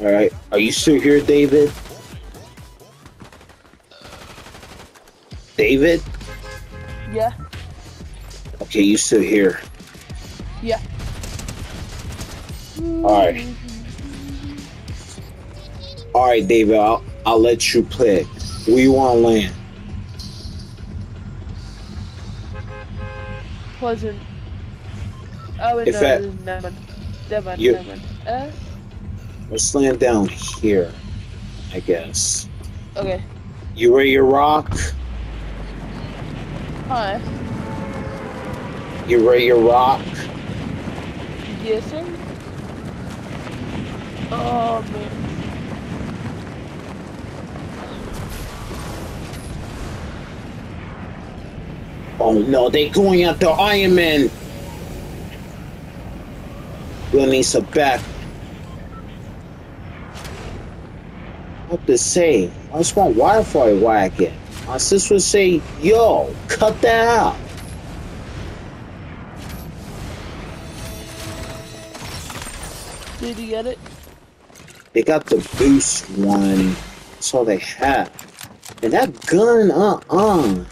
Alright, are you still here, David? David? Yeah. Okay, you still here. Yeah. Alright. Alright, David, I'll, I'll let you play. Where you want to land? Pleasant. Oh, wait, If no, that- never mind. Never You- never. Uh, Let's land down here, I guess. okay. You ready to rock? Hi. You ready to rock? Yes, sir. Oh, man. Oh no, they're going after Iron Man. We'll need some back. What to say? I just want Wi-Fi wagon. My sister would say, "Yo, cut that out." Did you get it? They got the boost one. That's all they have. And that gun, uh-uh.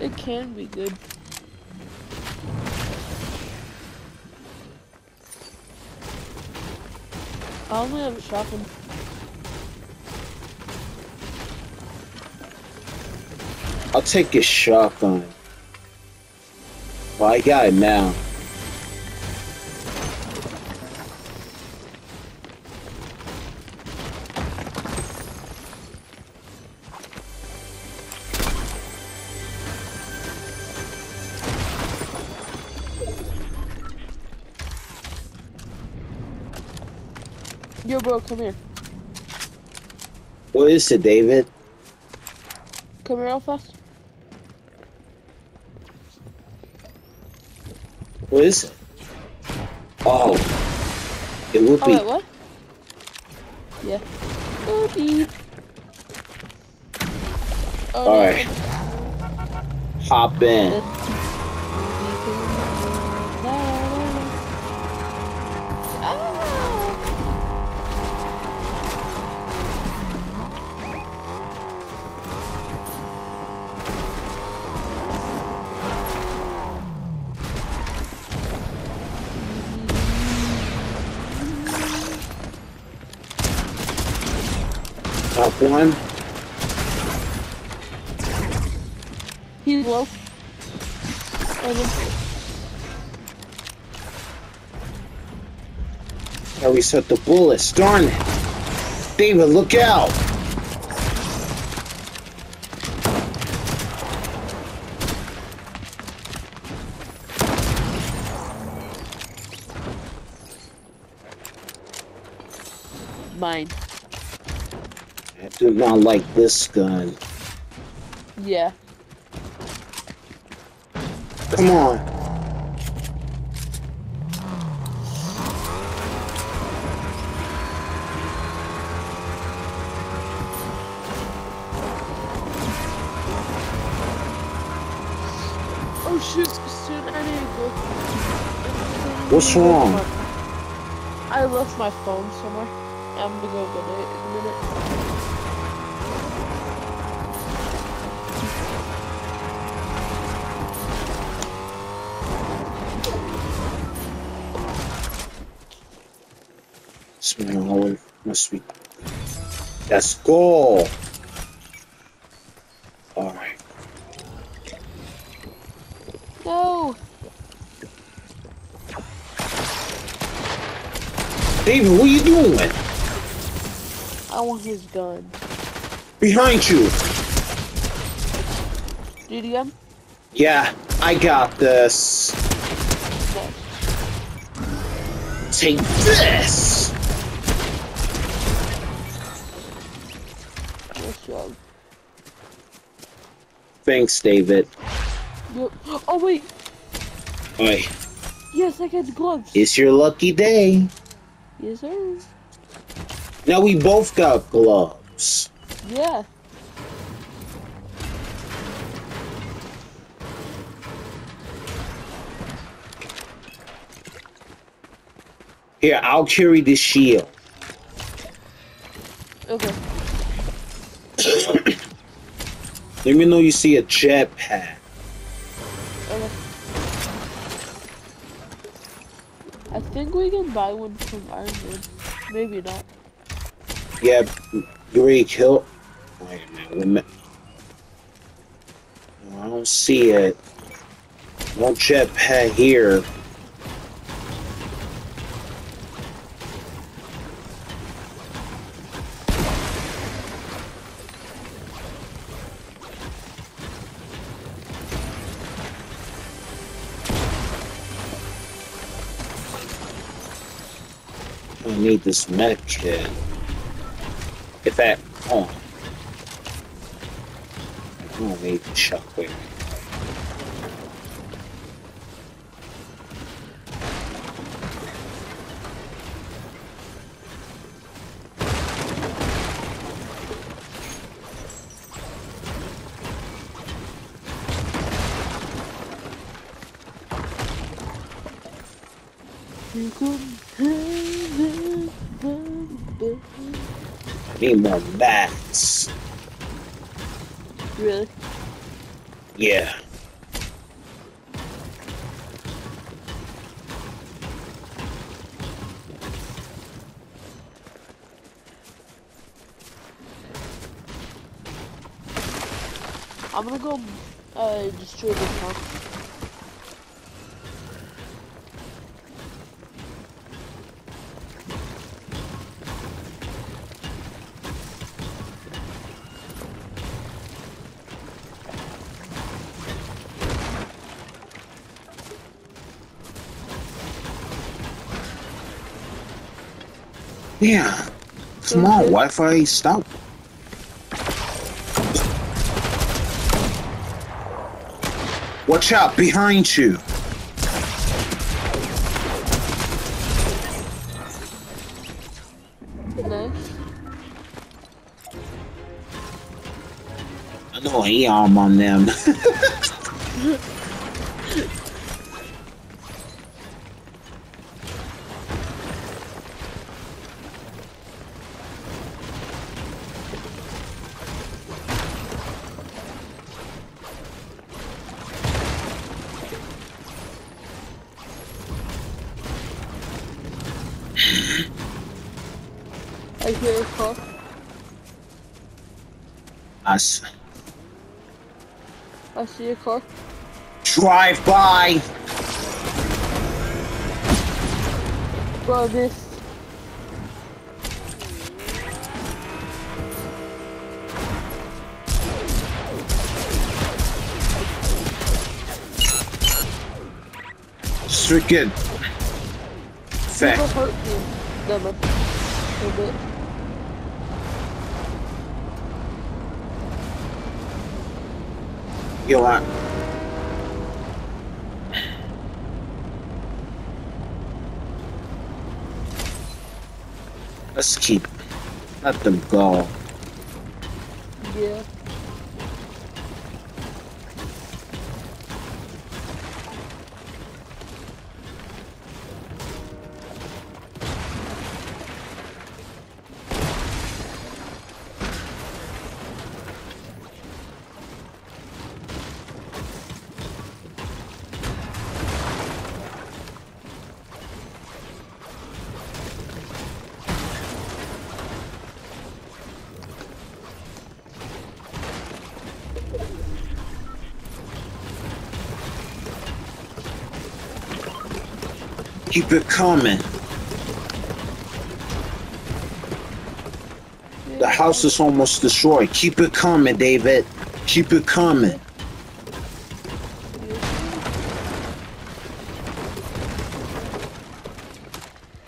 It can be good. I only have a shotgun. I'll take a shotgun. Well, I got it now. Yo, bro, come here. What is it, David? Come here real fast. What is it? Oh, it would Oh, be. wait, what? Yeah. Oh. Oh. Alright. Hop in. One. He's low. Gotta reset the bullets. Darn it. David, look out. Mine. Do not like this gun. Yeah. Come on. Oh shoot, soon I need to go. What's wrong? I left my phone somewhere. I'm gonna go get it in a minute. Smell must be. Let's go. Alright. No! David, what are you doing? I want his gun. Behind you. Get? Yeah, I got this. No. Take this. Nice job. Thanks, David. Yep. Oh wait! Alright, Yes, I got the gloves. it's your lucky day. Yes, sir. Now we both got gloves. Yeah. Here, I'll carry this shield. Okay. Let me know you see a jetpack. Okay. I think we can buy one from Iron Man. Maybe not. Yeah, already killed. Wait a minute. I don't see it. No jetpack here. I need this med kit. If that, oh. I don't need the shockwave. You can have it, baby. I need more bats. Really? Yeah. I'm gonna go uh, destroy this house. Yeah. Come on, Okay. Wi-Fi, stop. Watch out, behind you. Nice. I know he arm on them. A car. I see a car. drive by. Bro, missed. Stricken. Fact. Yo, I, let's keep. Let them go. Yeah. Keep it coming. The house is almost destroyed. Keep it coming, David. Keep it coming.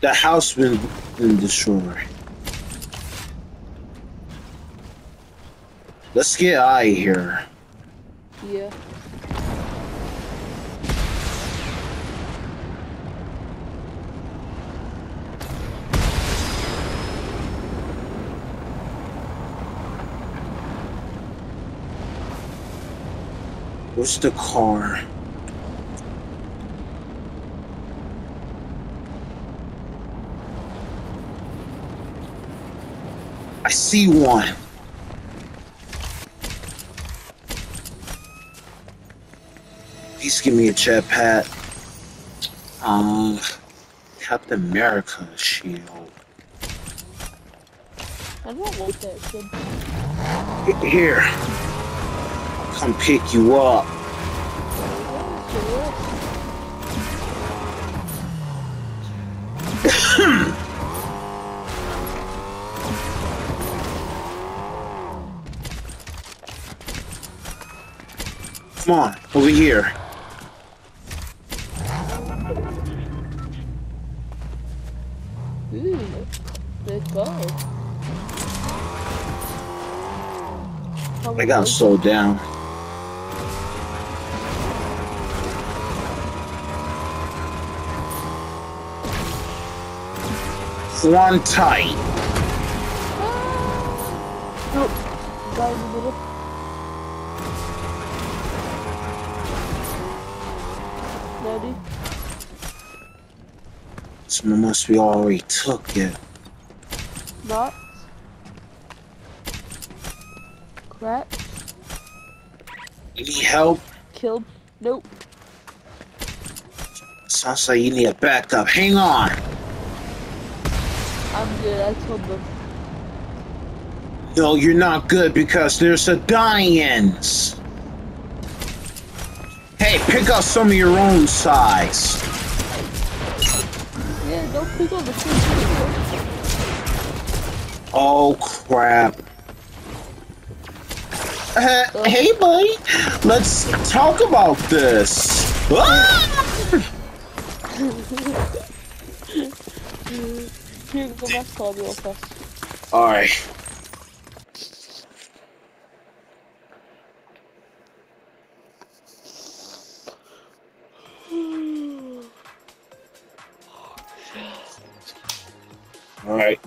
The house been been destroyed. Let's get out of here. Yeah. Where's the car? I see one. Please give me a jetpack. Um, Captain America shield. I don't like that shit. Here. Come pick you up. Come on, over here. Ooh, let's go. I gotta slow down. One tight. Nope. Guy in the middle. Ready? Someone must be already took it. Not. Crap. You need help? Killed. Nope. Sounds like you need a backup. Hang on. I'm good. I killed them. No, you're not good because there's a die-ins. Hey, pick up some of your own size. Yeah, don't pick on the same Oh crap. Uh, hey, buddy. Let's talk about this. Ah! Here, go back to real fast. All right. All right.